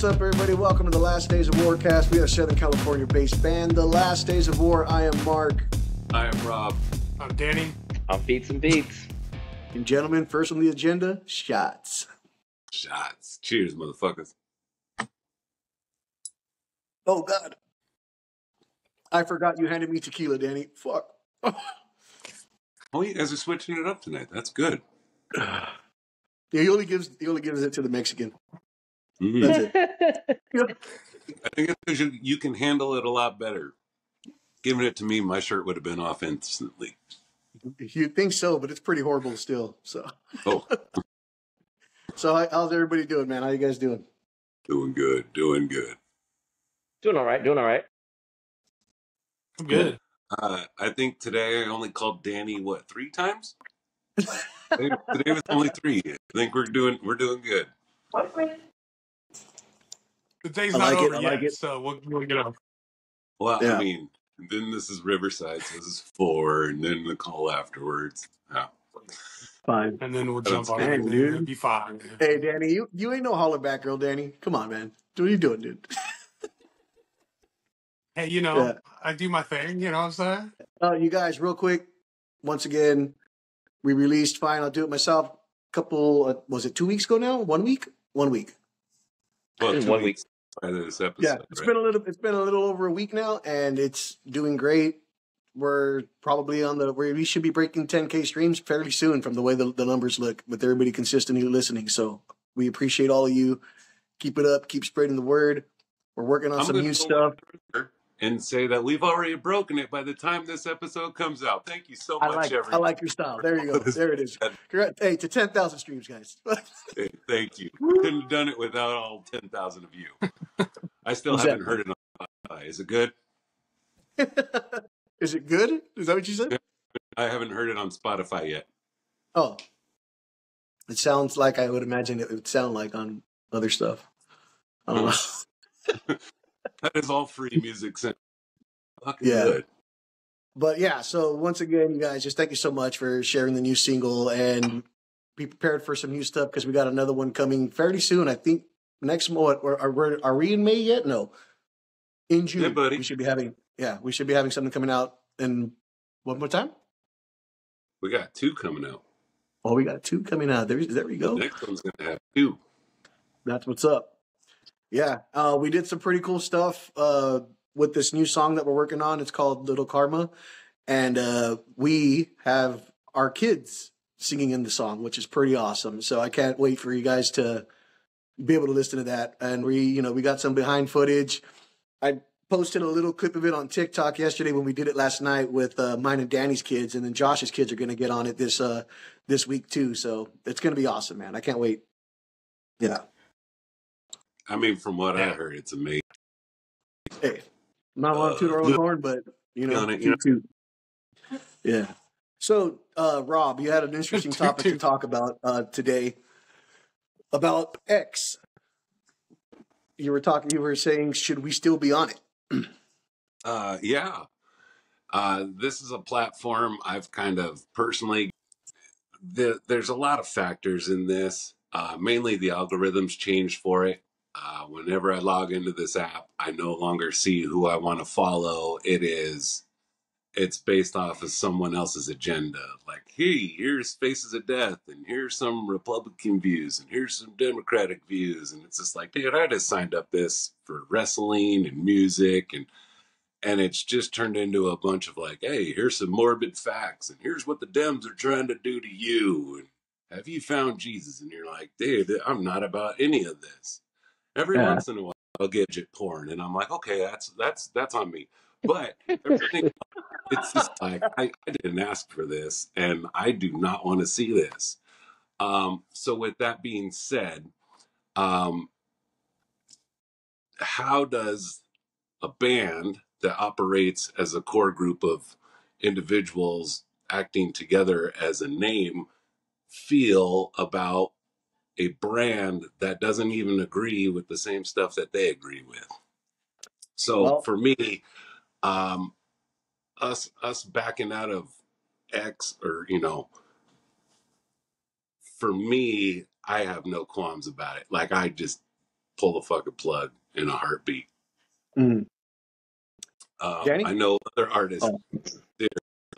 What's up, everybody? Welcome to the Last Days of Warcast. We are a Southern California based band. The Last Days of War. I am Marc. I am Robb. I'm Danny. I'm Beats and Beats. And gentlemen, first on the agenda, shots. Shots. Cheers, motherfuckers. Oh, God. I forgot you handed me tequila, Danny. Fuck. Oh, you guys are switching it up tonight. That's good. Yeah, he only gives he only gives it to the Mexican. Mhm. That's it. I think it's 'cause you, you can handle it a lot better. Giving it to me, my shirt would have been off instantly. You'd think so, but it's pretty horrible still. So, Oh, so how's everybody doing, man? How you guys doing? doing good, doing good. doing all right, doing all right. I'm good. Uh, I think today I only called Danny what three times. today, today was only three. I think we're doing we're doing good. The day's I not like it, over I yet, like it. so we'll, we'll get up. Well, Yeah. I mean, then this is Riverside, so this is four, and then the call afterwards. Yeah. Fine. And then we'll That's jump on it. dude. It'll be fine. Hey, Danny, you, you ain't no holler back girl, Danny. Come on, man. What are you doing, dude? Hey, you know, Yeah. I do my thing. You know what I'm saying? Uh, you guys, real quick, once again, we released Fine, I'll Do It Myself. Couple, uh, was it two weeks ago now? One week? One week. Well, one weeks by this episode. Yeah, it's right? been a little. It's been a little over a week now, and it's doing great. We're probably on the. We should be breaking 10k streams fairly soon, from the way the, the numbers look, with everybody consistently listening. So we appreciate all of you. Keep it up. Keep spreading the word. We're working on I'm some new stuff. further and say that we've already broken it by the time this episode comes out. Thank you so I much, like. I like your style. There you go. There it is. Congrats. Hey, to 10,000 streams, guys. Hey, Thank you. Couldn't have done it without all ten thousand of you. I still haven't heard it on Spotify. Is it good? is it good? Is that what you said? I haven't heard it on Spotify yet. Oh, it sounds like I would imagine it would sound like on other stuff. I don't know. That is all free music. Sent. Fucking Yeah. good. But yeah, so once again, you guys, just thank you so much for sharing the new single and be prepared for some new stuff because we got another one coming fairly soon. I think next month. Or are, we- are we in May yet? No, in June. Yeah, buddy. We should be having. Yeah, we should be having something coming out in one more time. We got two coming out. Oh, we got two coming out. There, there we go. Next one's gonna have two. That's what's up. Yeah, uh, we did some pretty cool stuff uh, with this new song that we're working on. It's called Little Karma, and uh, we have our kids singing in the song, which is pretty awesome. So I can't wait for you guys to be able to listen to that. And we, you know, we got some behind footage. I posted a little clip of it on TikTok yesterday when we did it last night with uh, mine and Danny's kids, and then Josh's kids are going to get on it this uh, this week too. So it's going to be awesome, man. I can't wait. Yeah. I mean, from what I heard, it's amazing. Hey, not want to toot our own horn, but you know, On it, you toot, toot. yeah. So, uh, Robb, you had an interesting topic to talk about uh, today about X. You were talking. You were saying, should we still be on it? Uh, yeah. Uh, this is a platform I've kind of personally. The, there's a lot of factors in this. Uh, mainly the algorithms changed for it. Uh, whenever I log into this app, I no longer see who I want to follow. It is, it's based off of someone else's agenda. Like, hey, here's Faces of Death, and here's some Republican views, and here's some Democratic views, and it's just like, dude, I just signed up this for wrestling and music and and it's just turned into a bunch of like, hey, here's some morbid facts, and here's what the Dems are trying to do to you, and have you found Jesus? And you're like, dude, I'm not about any of this. Every Yeah. once in a while, I'll get jet porn, and I'm like, okay, that's that's that's on me. But everything, it's just like I, I didn't ask for this, and I do not want to see this. Um, so with that being said, um, how does a band that operates as a core group of individuals acting together as a name feel about a brand that doesn't even agree with the same stuff that they agree with. So Well- for me, um, us us backing out of X or you know, for me, I have no qualms about it. Like I just pull the fucking plug in a heartbeat. Mm. Um, I know other artists Oh. did.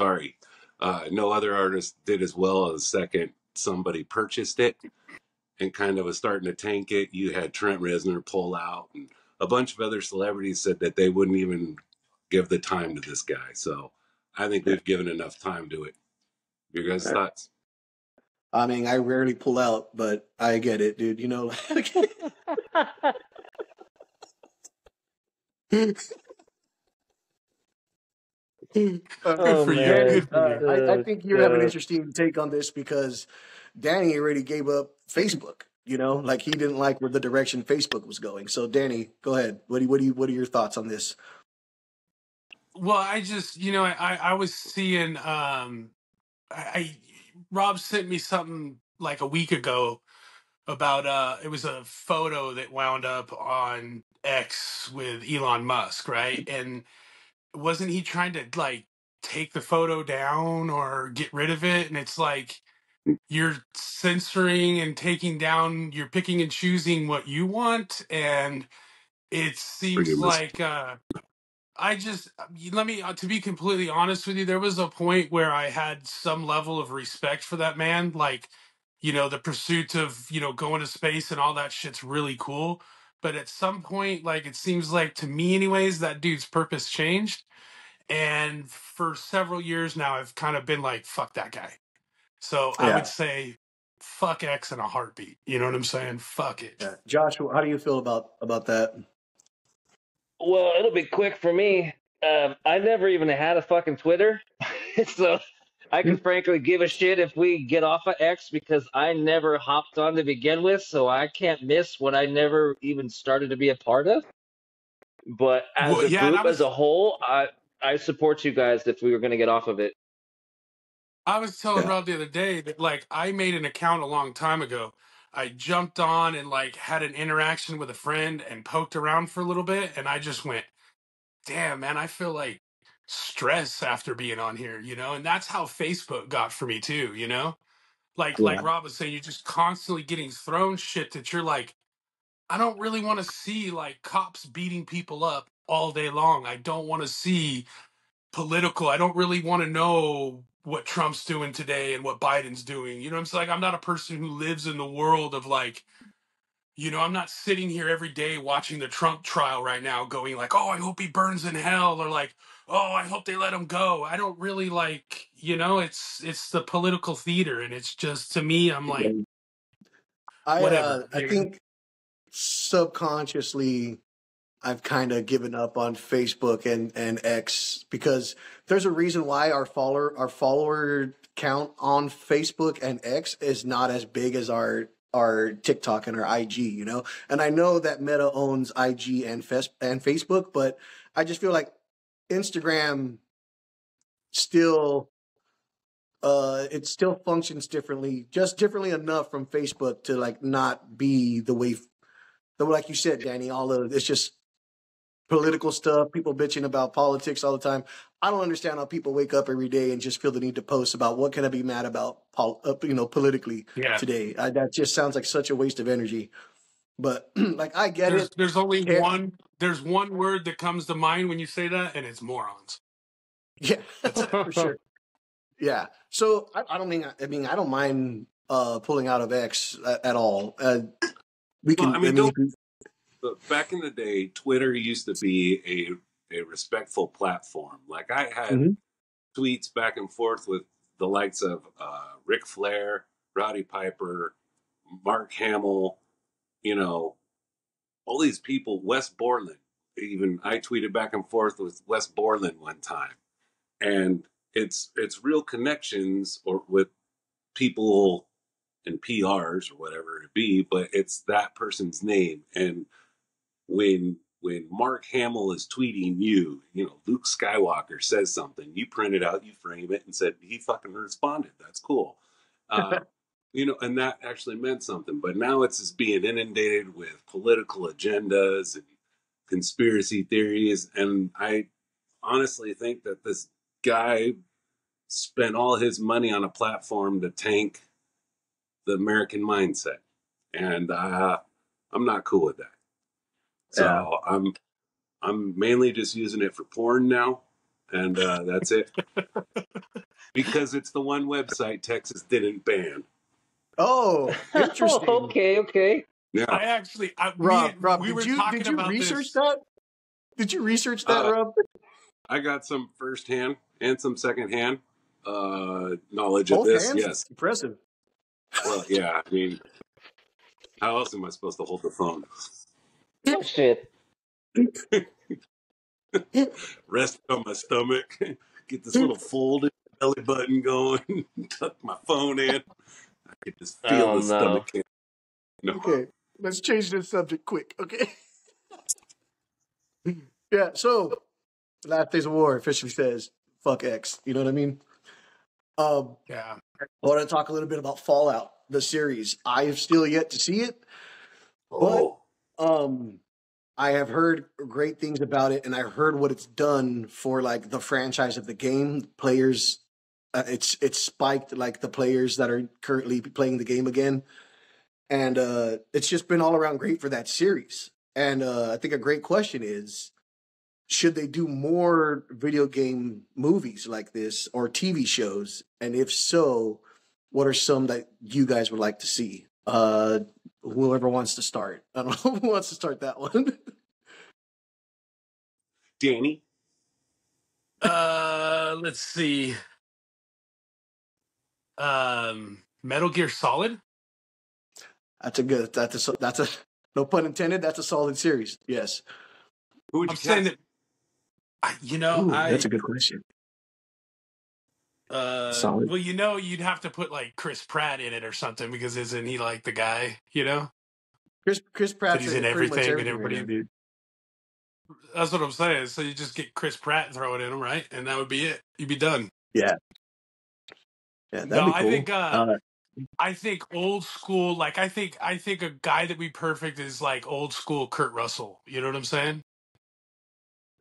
Sorry, uh, no other artists did as well as second somebody purchased it and kind of was starting to tank it. You had Trent Reznor pull out, and a bunch of other celebrities said that they wouldn't even give the time to this guy. So I think we've given enough time to it. Your guys' Right. thoughts? I mean, I rarely pull out, but I get it, dude. You know, like, Good Oh, for you. man. Good for uh, you. I, I think you have an interesting take on this because Danny already gave up Facebook. You know, like he didn't like where the direction Facebook was going. So, Danny, go ahead. What do you, what do you, what are your thoughts on this? Well, I just, you know, I, I was seeing, um, I, I, Robb sent me something like a week ago about, uh, it was a photo that wound up on X with Elon Musk, right? And wasn't he trying to like take the photo down or get rid of it? And it's like, you're censoring and taking down, you're picking and choosing what you want. And it seems like, uh, I just let me uh, to be completely honest with you. There was a point where I had some level of respect for that man, like you know the pursuit of you know going to space and all that shit's really cool. But at some point, like it seems like to me, anyways, that dude's purpose changed, and for several years now, I've kind of been like, "Fuck that guy." So I Yeah. would say, "Fuck X in a heartbeat." You know what I'm saying? Fuck it. Yeah. Josh, how do you feel about about that? well, it'll be quick for me. Um, I never even had a fucking Twitter, so I can frankly give a shit if we get off of X because I never hopped on to begin with, so I can't miss what I never even started to be a part of. But as Well, a yeah, and group, I as a whole, I I support you guys if we were going to get off of it. I was telling Yeah. Robb the other day that like I made an account a long time ago. I jumped on and like had an interaction with a friend and poked around for a little bit and I just went, "Damn, man, I feel like stress after being on here, you know?" And that's how Facebook got for me too, you know? Like Yeah. like Robb was saying, you're just constantly getting thrown shit that you're like, I don't really want to see like cops beating people up all day long. I don't want to see political. I don't really want to know what Trump's doing today and what Biden's doing. You know what I'm saying? Like, I'm not a person who lives in the world of like, you know, I'm not sitting here every day watching the Trump trial right now going like, oh, I hope he burns in hell or like, oh, I hope they let him go. I don't really like, you know, it's it's the political theater and it's just to me I'm like, I uh. I think subconsciously I've kind of given up on Facebook and, and X because there's a reason why our follower our follower count on Facebook and X is not as big as our our TikTok and our IG, you know. And I know that Meta owns IG and Fes- and Facebook, but I just feel like Instagram still uh it still functions differently, just differently enough from Facebook to like not be the way the like you said, Danny, all of it's just political stuff, people bitching about politics all the time. I don't understand how people wake up every day and just feel the need to post about what can I be mad about, uh, you know, politically Yeah. today. I, that just sounds like such a waste of energy. But like, I get There's it. there's only Care- one there's one word that comes to mind when you say that and it's morons. Yeah, for sure. Yeah. So I, I don't mean, I mean, I don't mind uh, pulling out of X at, at all. Uh, we Well, can, I mean, I mean, don't- But back in the day, Twitter used to be a a respectful platform. Like I had Mhm. tweets back and forth with the likes of uh, Ric Flair, Roddy Piper, Mark Hamill, you know, all these people. Wes Borland, even I tweeted back and forth with Wes Borland one time, and it's it's real connections or with people and PRs or whatever it be, but it's that person's name and when when Mark Hamill is tweeting you, you know, Luke Skywalker says something, you print it out, you frame it, and said he fucking responded. That's cool. Uh, you know, and that actually meant something. But now it's just being inundated with political agendas and conspiracy theories, and I honestly think that this guy spent all his money on a platform to tank the American mindset, and uh, I'm not cool with that. So Yeah. I'm I'm mainly just using it for porn now, and uh, that's it. because it's the one website Texas didn't ban. Oh, interesting. okay, okay. Yeah, I actually, I, Robb, we, Robb, we did were you talking did you about research this. that? Did you research that, Uh, Robb? I got some firsthand and some secondhand uh, knowledge of this. hands? Yes. Impressive. Well, yeah. I mean, how else am I supposed to hold the phone? Shit. Rest on my stomach. Get this little folded belly button going. Tuck my phone in. I can just feel Oh, the no. stomach. in. No. Okay, let's change the subject quick. Okay. yeah. So, Last Days of War officially says "fuck X." You know what I mean? Um, Yeah. I want to talk a little bit about Fallout, the series. I have still yet to see it. Oh, Um, I have heard great things about it, and I heard what it's done for like the franchise of the game. Players, uh, it's it's spiked like the players that are currently playing the game again, and uh, it's just been all around great for that series. And uh, I think a great question is, should they do more video game movies like this or TV shows? And if so, what are some that you guys would like to see? Uh, whoever wants to start. I don't know who wants to start that one. Danny. Uh, let's see. Um, Metal Gear Solid. that's a good. That's a. That's a. No pun intended. That's a solid series. Yes. Who would you I'm saying that. I, you know, Ooh, I that's a good question. Uh, Solid. well, you know, you'd have to put like Chris Pratt in it or something because isn't he like the guy? You know, Chris Chris Pratt's he's in pretty much everything and everything right everybody- now, that's what I'm saying. So you just get Chris Pratt and throw it in him, right? And that would be it. You'd be done. Yeah. Yeah, that'd No, be I think, uh, Uh, I think old school. Like I think, I think a guy that'd be perfect is like old school Kurt Russell. You know what I'm saying?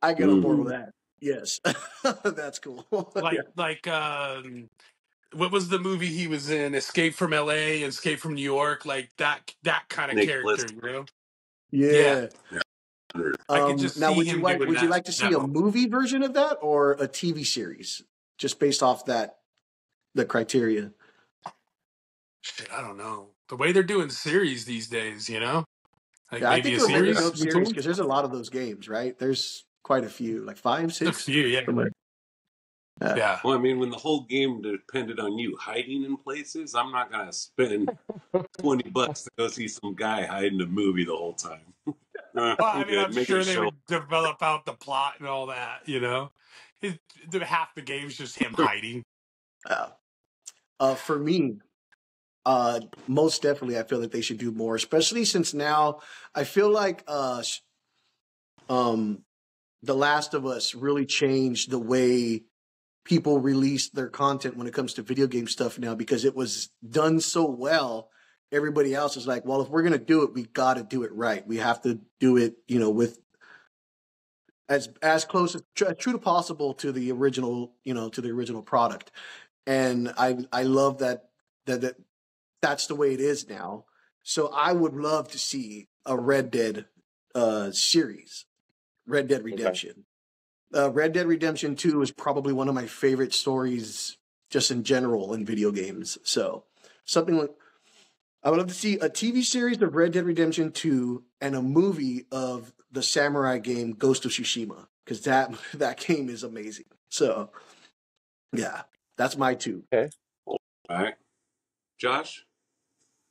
I get on board with that. Yes, that's cool. like Yeah. like um what was the movie he was in escape from la escape from new york like that that kind of Nick character Bliss. you know Yeah. I could Um, just now, see would you him like doing would you that- like to see that a role. movie version of that or a TV series, just based off that the criteria? shit i don't know the way they're doing series these days you know like Yeah, I maybe think a it'll make series dope series because there's a lot of those games, right? There's quite a few, like five, six. a six. few yeah somewhere. Yeah. yeah Well, I mean, when the whole game depended on you hiding in places, I'm not gonna spend twenty bucks to go see some guy hiding a movie the whole time. Well i mean good. i'm Make sure they show. would develop out the plot and all that you know it, the, half the game's just him hiding Uh, uh, for me, uh, most definitely, I feel that they should do more, especially since now I feel like uh, um, The Last of Us really changed the way people release their content when it comes to video game stuff now because it was done so well. Everybody else is like, well, if we're gonna do it, we got to do it right. We have to do it, you know, with as as close as tr- true to possible to the original, you know, to the original product. And I I love that that that that's the way it is now. So I would love to see a Red Dead uh series, Red Dead Redemption. Uh, Red Dead Redemption Two is probably one of my favorite stories just in general in video games. So something like I would love to see a TV series of Red Dead Redemption 2 and a movie of the samurai game Ghost of Tsushima because that that game is amazing. So, yeah, that's my two. Okay. All right, Josh.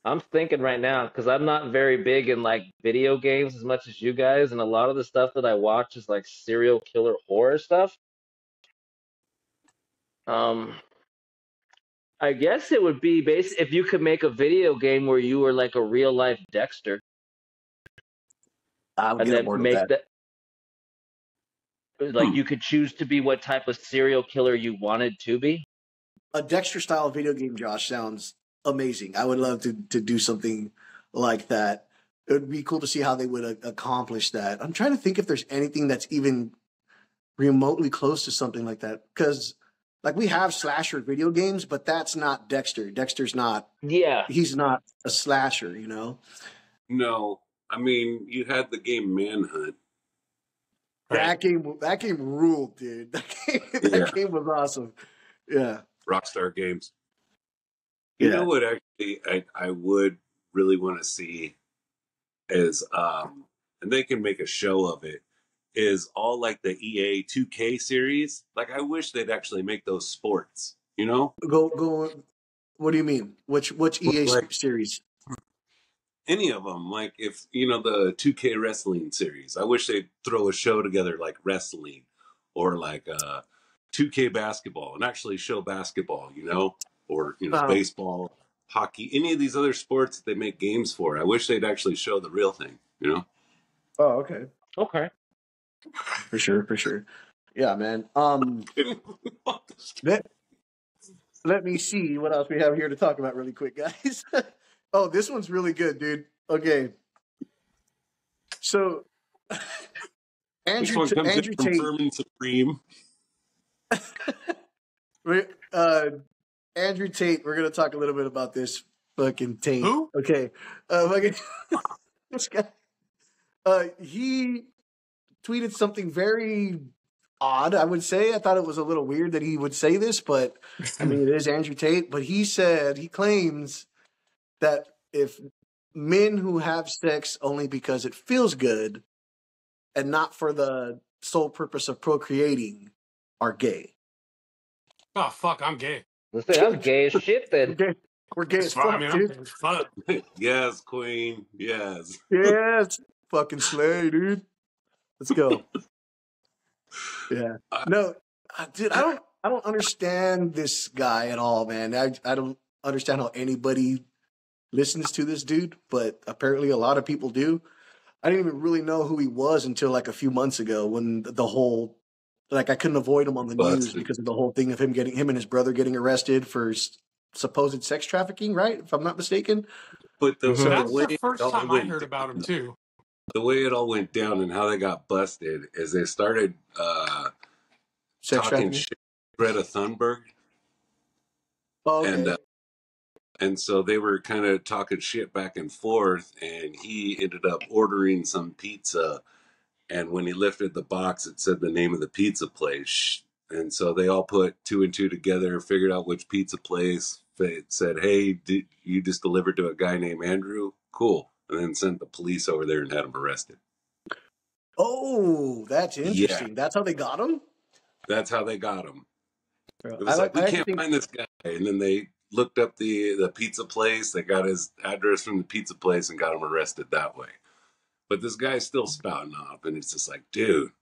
I'm thinking right now because I'm not very big in like video games as much as you guys, and a lot of the stuff that I watch is like serial killer horror stuff. Um, I guess it would be based if you could make a video game where you were like a real life Dexter, I would and get then make that. that. Like Hmm. you could choose to be what type of serial killer you wanted to be. A Dexter style video game, Josh, sounds amazing. I would love to to do something like that. It would be cool to see how they would uh, accomplish that. I'm trying to think if there's anything that's even remotely close to something like that because. Like we have slasher video games, but that's not Dexter. Dexter's not Yeah, he's not a slasher, you know. No, I mean, you had the game Manhunt. That game, that game ruled, dude. That game, that Yeah. game was awesome. Yeah, Rockstar Games. You yeah. know what? Actually, I I would really want to see is um, and they can make a show of it. Is all like the EA 2K series. Like I wish they'd actually make those sports. You know, Go, go. What do you mean? Which, which EA Like- series? any of them. Like if you know the 2K wrestling series. I wish they'd throw a show together like wrestling or like uh 2K basketball and actually show basketball. You know, or you know Wow. baseball, hockey, any of these other sports that they make games for. I wish they'd actually show the real thing. You know. Oh, okay. Okay. For sure, for sure. Yeah, man. Um, let, let me see what else we have here to talk about really quick, guys. oh, this one's really good, dude. Okay. So, Which Andrew, one comes Andrew in from Tate, Furman Supreme? uh, Andrew Tate, we're going to talk a little bit about this fucking Tate. Who? Okay. Uh, fucking, this guy, uh, he tweeted something very odd, I would say. I thought it was a little weird that he would say this, but I mean, it is Andrew Tate. But he said, he claims that if men who have sex only because it feels good and not for the sole purpose of procreating are gay. oh fuck, I'm gay. Let's say I'm gay as shit We're then. gay, We're gay as fuck, man. Dude. gay fuck. yes, Queen. Yes. Yes, fucking slay, dude. Let's go. Yeah. No, uh, dude, I don't. I don't understand this guy at all, man. I I don't understand how anybody listens to this dude, but apparently a lot of people do. I didn't even really know who he was until like a few months ago when the whole like I couldn't avoid him on the news because of the whole thing of him getting him and his brother getting arrested for s- supposed sex trafficking, right? If I'm not mistaken. But the, So- That's way the first time I went heard about him too. The way it all went down and how they got busted is they started uh, Sex talking trafficking. shit Greta Thunberg, Oh, okay. and uh, and so they were kind of talking shit back and forth, and he ended up ordering some pizza, and when he lifted the box, it said the name of the pizza place, and so they all put two and two together, figured out which pizza place. They said, "Hey, did you just delivered to a guy named Andrew? Cool." And then sent the police over there and had him arrested. Oh, that's Yeah. interesting. That's how they got him. That's how they got him. It I was like. like, we I can't think, find this guy. And then they looked up the the pizza place. They got his address from the pizza place and got him arrested that way. But this guy's still spouting off, and it's just like, dude,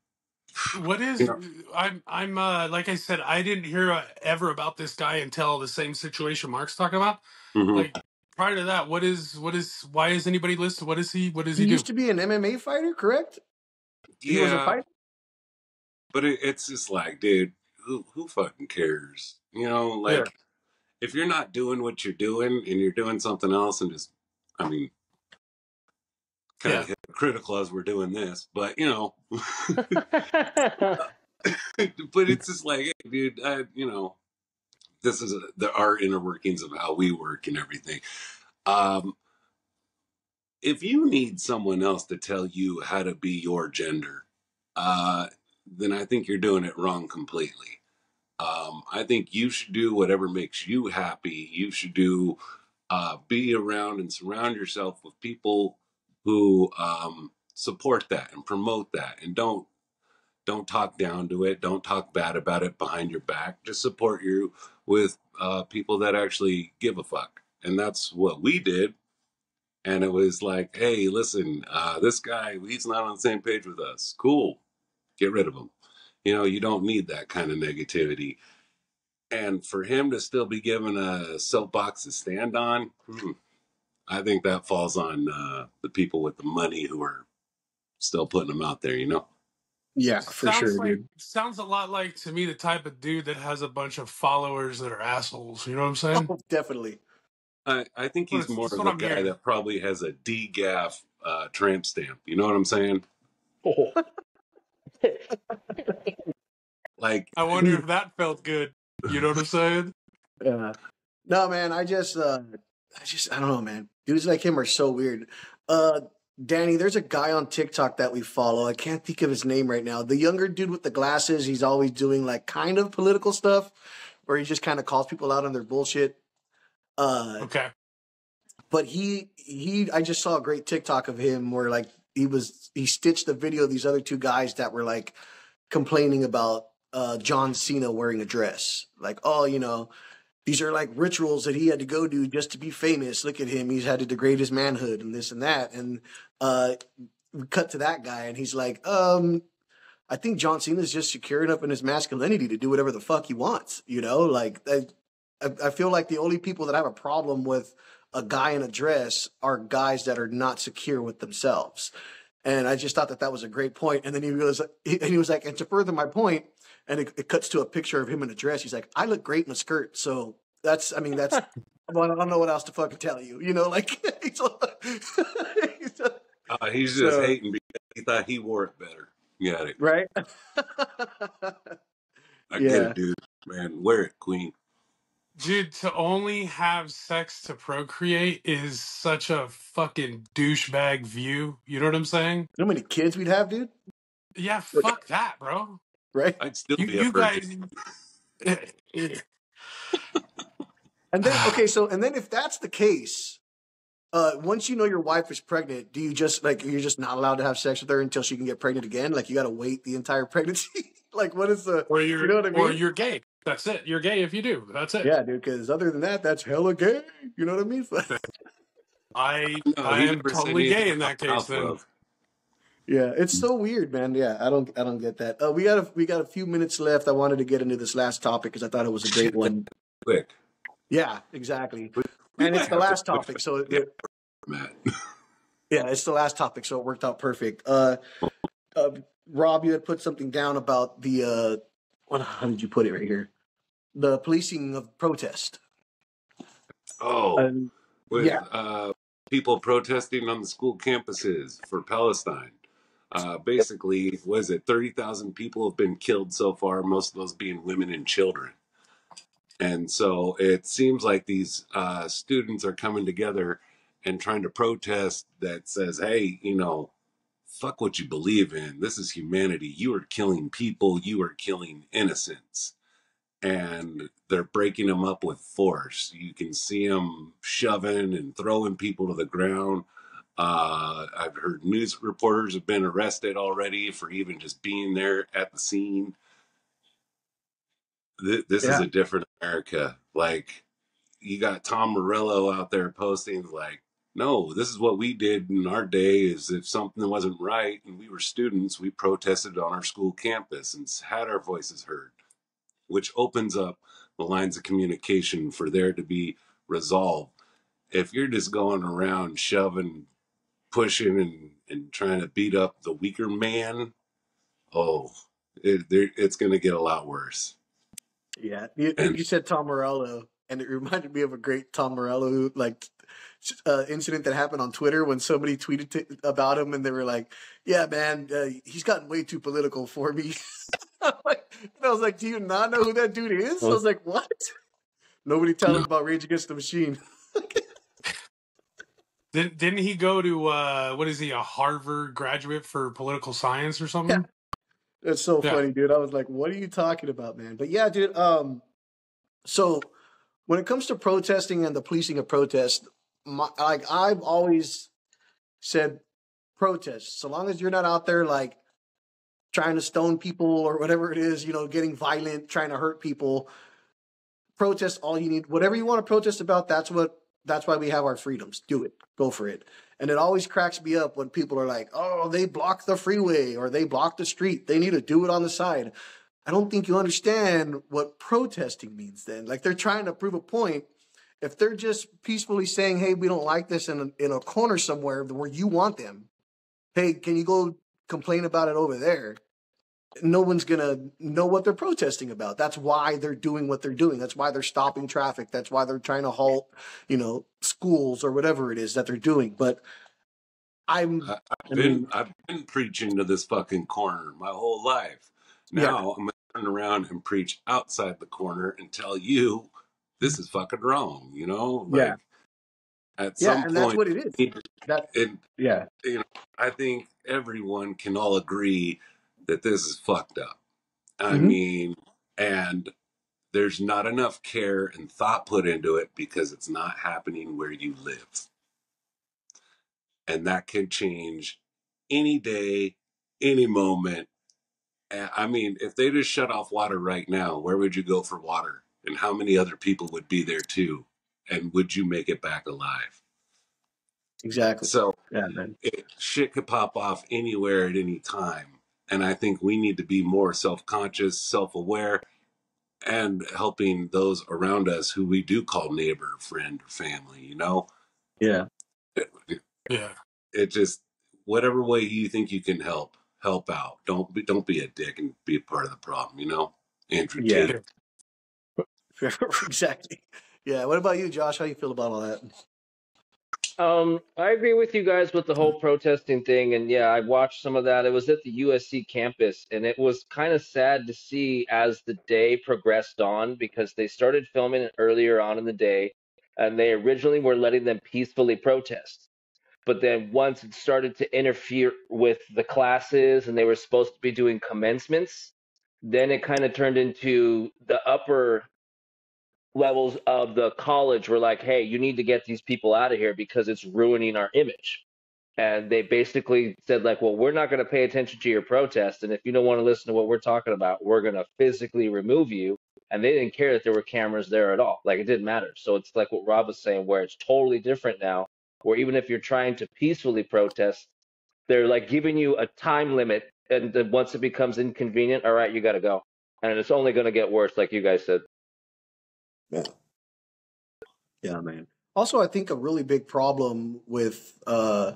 What is? Yeah. I'm. I'm. Uh, like I said, I didn't hear uh, ever about this guy until the same situation Marc's talking about. mhm. Like prior to that, what is? What is? Why is anybody listed? What is he? What does he he, do? used to be an MMA fighter, correct? He was a yeah, fighter. but it, it's just like, dude, who who fucking cares? You know, like Yeah. if you're not doing what you're doing and you're doing something else, and just, I mean, kind Yeah. of hypocritical as we're doing this, but you know. but it's just like, hey, dude, I, you know, this is the our inner workings of how we work and everything. Um, if you need someone else to tell you how to be your gender, uh, then I think you're doing it wrong completely. Um, I think you should do whatever makes you happy. You should do uh, be around and surround yourself with people who um, support that and promote that, and don't don't talk down to it. Don't talk bad about it behind your back. Just support you with uh, people that actually give a fuck, and that's what we did. And it was like, hey, listen, uh, this guy, he's not on the same page with us. Cool, get rid of him. You know, you don't need that kind of negativity. And for him to still be given a soapbox to stand on, hmm, I think that falls on uh, the people with the money who are still putting them out there. You know. Yeah, for sounds sure, like, dude. Sounds a lot like to me the type of dude that has a bunch of followers that are assholes. You know what I'm saying? Oh, definitely. I, I think he's That's- more of what a I'm guy hearing. that probably has a DGAF uh, tramp stamp. You know what I'm saying? Oh. Like, I wonder if that felt good. You know what I'm saying? Yeah. No, man. I just, uh, I just, I don't know, man. Dudes like him are so weird. Uh, Danny, there's a guy on TikTok that we follow. I can't think of his name right now. The younger dude with the glasses, he's always doing like kind of political stuff where he just kind of calls people out on their bullshit. Uh, Okay. but he he I just saw a great TikTok of him where like he was he stitched a video of these other two guys that were like complaining about uh John Cena wearing a dress. Like, oh, you know, these are like rituals that he had to go do just to be famous. Look at him, he's had to degrade his manhood and this and that. And uh we cut to that guy and he's like, um, I think John Cena's just secure enough in his masculinity to do whatever the fuck he wants, you know? Like I, I feel like the only people that have a problem with a guy in a dress are guys that are not secure with themselves. And I just thought that that was a great point. And then he was, and he was like, and to further my point, and it, it cuts to a picture of him in a dress. He's like, I look great in a skirt. So that's, I mean, that's, well, I don't know what else to fucking tell you. You know, like, he's, he's- Uh, he's just So- hating because he thought he wore it better. Got it. right? I Yeah. get it, dude. Man, wear it, queen. Dude, to only have sex to procreate is such a fucking douchebag view. You know what I'm saying? You know how many kids we'd have, dude? Yeah, fuck that, bro. Right? I'd still You, be a you virgin. guys. And then okay, so and then if that's the case, uh, once you know your wife is pregnant, do you just like you're just not allowed to have sex with her until she can get pregnant again? Like you got to wait the entire pregnancy? like what is the? Or you're, You know what I or mean? you're gay. That's it. You're gay if you do. That's it. Yeah, dude. Because other than that, that's hella gay. You know what I mean? I No, I am totally gay in that case. Then love. Yeah, it's so weird, man. Yeah, I don't, I don't get that. Uh, we got a, we got a few minutes left. I wanted to get into this last topic because I thought it was a great one. Quick, Yeah, exactly. We And it's the last to- topic, so it, Yeah. Matt. Yeah, it's the last topic, so it worked out perfect. Uh, uh, Robb, you had put something down about the uh, what? How did you put it right here? The policing of protest. Oh, Um, with yeah. uh, people protesting on the school campuses for Palestine. Uh, basically, was it 30,000 people have been killed so far, most of those being women and children. And so it seems like these uh, students are coming together and trying to protest that says, hey, you know, fuck what you believe in. This is humanity. You are killing people, you are killing innocents and they're breaking them up with force. You can see them shoving and throwing people to the ground. Uh, I've heard news reporters have been arrested already for even just being there at the scene. Th- This is a different America. Like, you got Tom Morello out there posting, like, no, this is what we did in our day is if something wasn't right and we were students, we protested on our school campus and had our voices heard which opens up the lines of communication for there to be resolve. If you're just going around shoving, pushing, and, and trying to beat up the weaker man, oh, it, it's going to get a lot worse. Yeah, you, And- you said Tom Morello, and it reminded me of a great Tom Morello like uh, incident that happened on Twitter when somebody tweeted to, about him, and they were like, "Yeah, man, uh, he's gotten way too political for me." Like- and I was like, "Do you not know who that dude is?" I was like, "What?" Nobody tell him about Rage Against the Machine. Did, didn't he go to uh, what is he a Harvard graduate for political science or something? That's so Yeah. funny, dude. I was like, "What are you talking about, man?" But yeah, dude. Um, so when it comes to protesting and the policing of protest, my, like I've always said, protest. So long as you're not out there like trying to stone people or whatever it is, you know, getting violent, trying to hurt people. Protest all you need. Whatever you want to protest about, that's what. That's why we have our freedoms. Do it. Go for it. And it always cracks me up when people are like, oh, they blocked the freeway or they blocked the street. They need to do it on the side. I don't think you understand what protesting means then. Like they're trying to prove a point. If they're just peacefully saying, hey, we don't like this in a, in a corner somewhere where you want them, hey, can you go complain about it over there? No one's going to know what they're protesting about. That's why they're doing what they're doing. That's why they're stopping traffic. That's why they're trying to halt, you know, schools or whatever it is that they're doing. But I'm, I, I I've been mean, I've been preaching to this fucking corner my whole life. Yeah. Now I'm gonna turn around and preach outside the corner and tell you this is fucking wrong. You know, like Yeah. At Yeah, some and that's point, what it is. we need That and yeah, you know, I think everyone can all agree that this is fucked up. I Mhm. mean, and there's not enough care and thought put into it because it's not happening where you live. And that can change any day, any moment. I mean, if they just shut off water right now, where would you go for water? And how many other people would be there too? And would you make it back alive? exactly. So, Yeah, man. it, shit could pop off anywhere at any time. And I think we need to be more self conscious, self aware, and helping those around us who we do call neighbor, friend, or family. You know, Yeah. Yeah. it just whatever way you think you can help, help out. Don't be don't be a dick and be a part of the problem. You know, Andrew Yeah. Tate. exactly. Yeah. What about you, Josh? How you feel about all that? Um, I agree with you guys with the whole protesting thing, and yeah, I watched some of that. It was at the USC campus, and it was kind of sad to see as the day progressed on because they started filming earlier on in the day, and they originally were letting them peacefully protest. But then once it started to interfere with the classes and they were supposed to be doing commencements, then it kind of turned into the upper levels of the college were like, hey, you need to get these people out of here because it's ruining our image. And they basically said, like, well, we're not going to pay attention to your protest. And if you don't want to listen to what we're talking about, we're going to physically remove you. And they didn't care that there were cameras there at all. Like, it didn't matter. So it's like what Robb was saying, where it's totally different now, where even if you're trying to peacefully protest, they're like giving you a time limit. And then once it becomes inconvenient, all right, you got to go. And it's only going to get worse, like you guys said. Yeah. Yeah, man. Also, I think a really big problem with, uh,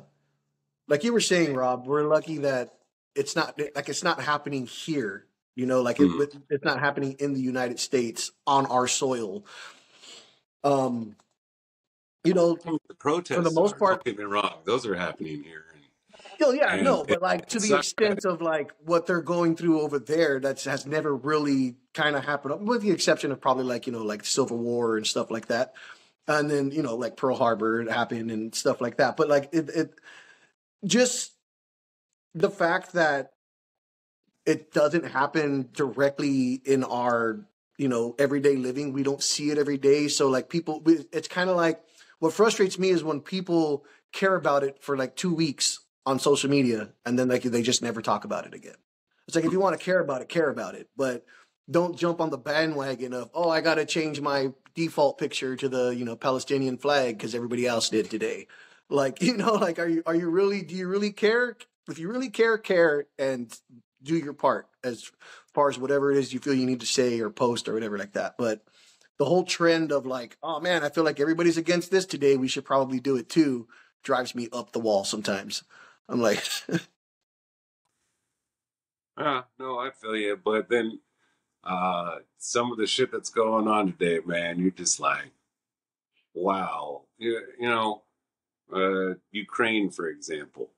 like you were saying, Robb, we're lucky that it's not like it's not happening here. You know, like Mm. it, it's not happening in the United States on our soil. Um, you know, The protests, for the most part- don't get me wrong, those are happening here. Yeah, And no, but like to the extent of like what they're going through over there, that's has never really kind of happened, with the exception of probably like you know like Civil War and stuff like that, and then you know like Pearl Harbor happened and stuff like that. But like it, it just the fact that it doesn't happen directly in our you know everyday living, we don't see it every day. So like people, it's kind of like what frustrates me is when people care about it for like two weeks on social media and then like they just never talk about it again. It's like if you want to care about it, care about it, but don't jump on the bandwagon of oh I got to change my default picture to the you know Palestinian flag because everybody else did today. Like you know like are you are you really do you really care? If you really care, care and do your part as far as whatever it is you feel you need to say or post or whatever like that. But the whole trend of like, oh man, I feel like everybody's against this today. We should probably do it too. Drives me up the wall sometimes. I'm like, Ah, no, I feel you. But then uh some of the shit that's going on today, man, you're just like, wow. You, you know, uh Ukraine, for example.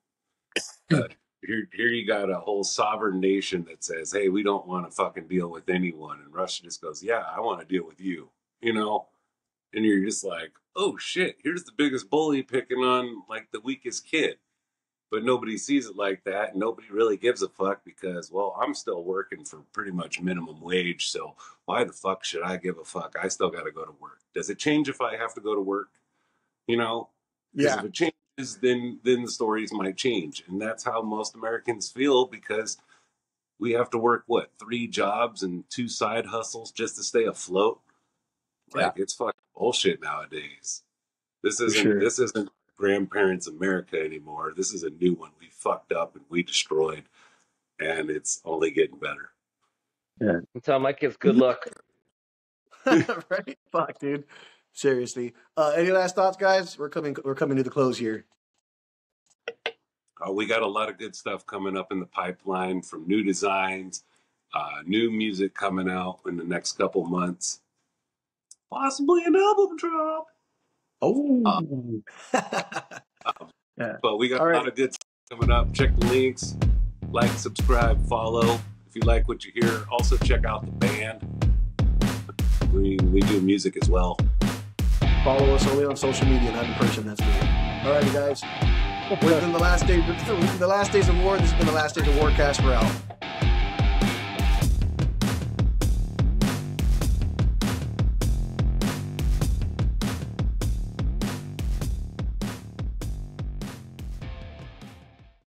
Uh, here here you got a whole sovereign nation that says, Hey, we don't want to fucking deal with anyone. And Russia just goes, Yeah, I want to deal with you, you know? And you're just like, Oh shit, here's the biggest bully picking on like the weakest kid but nobody sees it like that. Nobody really gives a fuck because, well, I'm still working for pretty much minimum wage. So why the fuck should I give a fuck? I still got to go to work. Does it change if I have to go to work? You know? yeah, if it changes, then then the stories might change, and that's how most Americans feel because we have to work what three jobs and two side hustles just to stay afloat. Like it's fucking bullshit nowadays. This isn't sure. this isn't grandparents America anymore. This is a new one. We fucked up and we destroyed, and it's only getting better. I tell my kids good luck. right? Fuck, dude. Seriously. Uh, any last thoughts, guys? We're coming. We're coming to the close here. Uh, we got a lot of good stuff coming up in the pipeline from new designs, uh, new music coming out in the next couple months, possibly an album drop. Oh. oh. Um, yeah But we got All a right. lot of good stuff coming up. Check the links, like, subscribe, follow. If you like what you hear, also check out the band. We we do music as well. Follow us only on social media, not in person. That's weird. Alrighty, guys. Within the last within the last days of war, this has been the last days of Warcast. We're out.